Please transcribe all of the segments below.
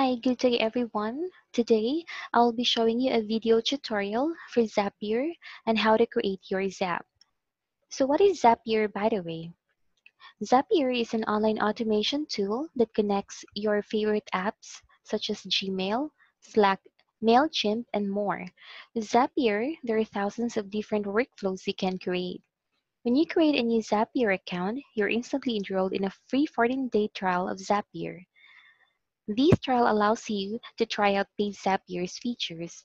Hi, good day everyone. Today, I'll be showing you a video tutorial for Zapier and how to create your Zap. So what is Zapier by the way? Zapier is an online automation tool that connects your favorite apps such as Gmail, Slack, MailChimp, and more. With Zapier, there are thousands of different workflows you can create. When you create a new Zapier account, you're instantly enrolled in a free 14-day trial of Zapier. This trial allows you to try out paid Zapier's features.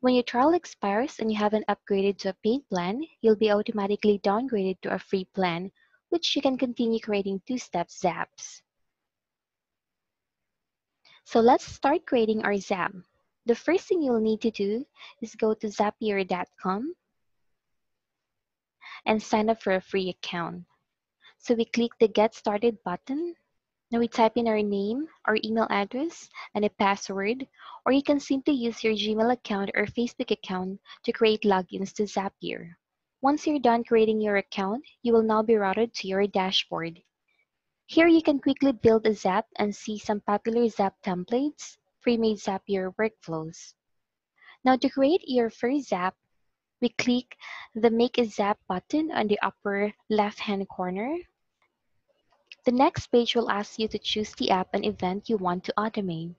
When your trial expires and you haven't upgraded to a paid plan, you'll be automatically downgraded to a free plan, which you can continue creating two-step zaps. So let's start creating our zap. The first thing you'll need to do is go to zapier.com and sign up for a free account. So we click the Get Started button now we type in our name, our email address, and a password, or you can simply use your Gmail account or Facebook account to create logins to Zapier. Once you're done creating your account, you will now be routed to your dashboard. Here you can quickly build a Zap and see some popular Zap templates, pre-made Zapier workflows. Now to create your first Zap, we click the Make a Zap button on the upper left-hand corner the next page will ask you to choose the app and event you want to automate.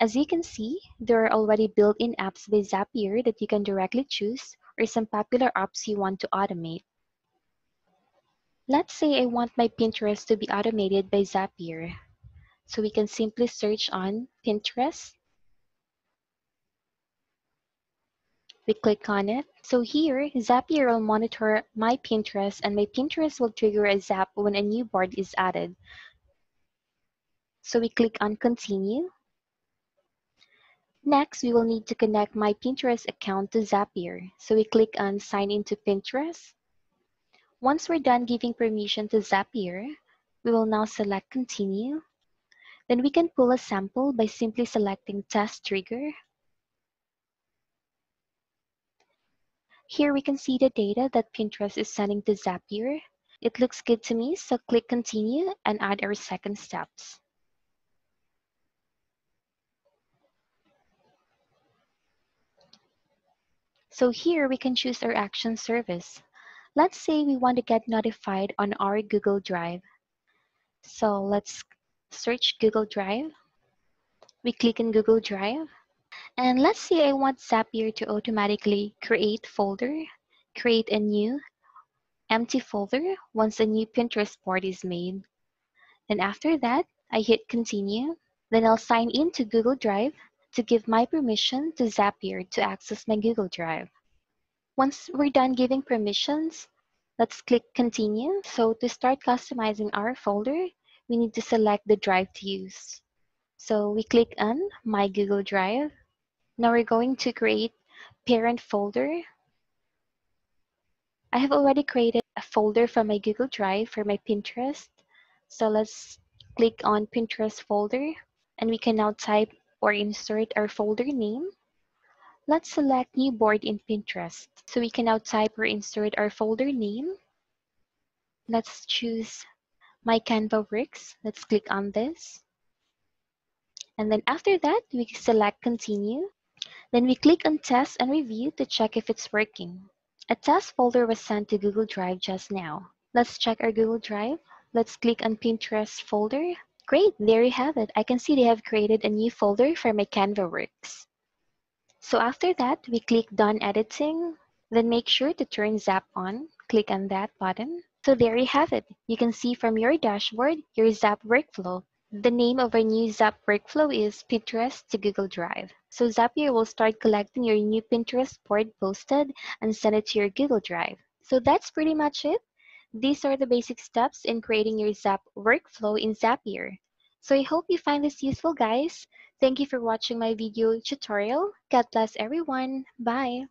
As you can see, there are already built-in apps by Zapier that you can directly choose or some popular apps you want to automate. Let's say I want my Pinterest to be automated by Zapier. So we can simply search on Pinterest We click on it. So here, Zapier will monitor my Pinterest and my Pinterest will trigger a Zap when a new board is added. So we click on continue. Next, we will need to connect my Pinterest account to Zapier. So we click on sign into Pinterest. Once we're done giving permission to Zapier, we will now select continue. Then we can pull a sample by simply selecting test trigger Here we can see the data that Pinterest is sending to Zapier. It looks good to me, so click continue and add our second steps. So here we can choose our action service. Let's say we want to get notified on our Google Drive. So let's search Google Drive. We click in Google Drive. And let's say I want Zapier to automatically create folder, create a new empty folder once a new Pinterest board is made. Then after that, I hit continue. Then I'll sign in to Google Drive to give my permission to Zapier to access my Google Drive. Once we're done giving permissions, let's click continue. So to start customizing our folder, we need to select the drive to use. So we click on my Google Drive now we're going to create parent folder. I have already created a folder from my Google Drive for my Pinterest. So let's click on Pinterest folder and we can now type or insert our folder name. Let's select new board in Pinterest. So we can now type or insert our folder name. Let's choose my Canva works. Let's click on this. And then after that, we select continue. Then we click on Test and Review to check if it's working. A test folder was sent to Google Drive just now. Let's check our Google Drive. Let's click on Pinterest folder. Great, there you have it. I can see they have created a new folder for my Canva works. So after that, we click Done Editing. Then make sure to turn Zap on. Click on that button. So there you have it. You can see from your dashboard your Zap workflow. The name of our new Zap workflow is Pinterest to Google Drive. So Zapier will start collecting your new Pinterest board posted and send it to your Google Drive. So that's pretty much it. These are the basic steps in creating your Zap workflow in Zapier. So I hope you find this useful guys. Thank you for watching my video tutorial. God bless everyone. Bye.